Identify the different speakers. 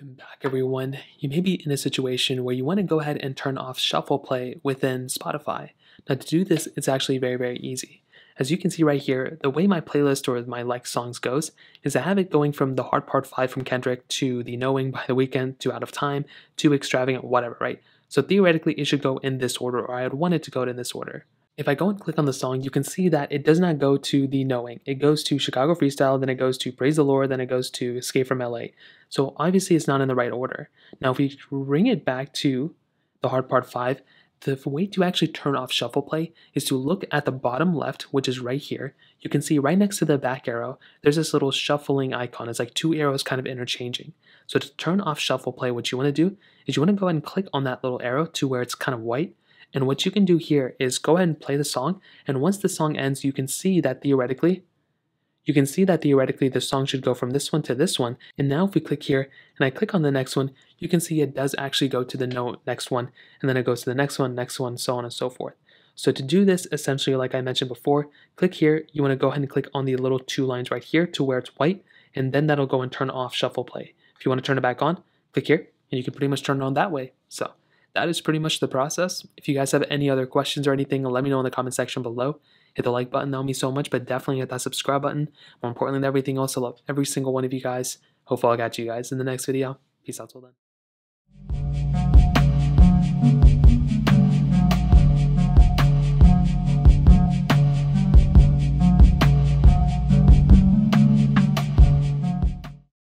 Speaker 1: Welcome back, everyone. You may be in a situation where you want to go ahead and turn off shuffle play within Spotify. Now, to do this, it's actually very, very easy. As you can see right here, the way my playlist or my like songs goes is I have it going from the Heart Part 5 from Kendrick to the Knowing by the Weeknd to Out of Time to Extravagant, whatever, right? So theoretically, it should go in this order, or I would want it to go in this order. If I go and click on the song, you can see that it does not go to the knowing. It goes to Chicago Freestyle, then it goes to Praise the Lord, then it goes to Escape from LA. So obviously it's not in the right order. Now if we bring it back to the Heart Part 5, the way to actually turn off shuffle play is to look at the bottom left, which is right here. You can see right next to the back arrow, there's this little shuffling icon. It's like two arrows kind of interchanging. So to turn off shuffle play, what you want to do is you want to go ahead and click on that little arrow to where it's kind of white and what you can do here is go ahead and play the song. And once the song ends, you can see that theoretically, you can see that theoretically the song should go from this one to this one. And now if we click here and I click on the next one, you can see it does actually go to the note next one. And then it goes to the next one, next one, so on and so forth. So to do this, essentially, like I mentioned before, click here. You want to go ahead and click on the little two lines right here to where it's white. And then that'll go and turn off shuffle play. If you want to turn it back on, click here and you can pretty much turn it on that way. So that is pretty much the process. If you guys have any other questions or anything, let me know in the comment section below. Hit the like button, that would mean so much, but definitely hit that subscribe button. More importantly than everything else, I love every single one of you guys. Hopefully I'll catch you guys in the next video. Peace out till then.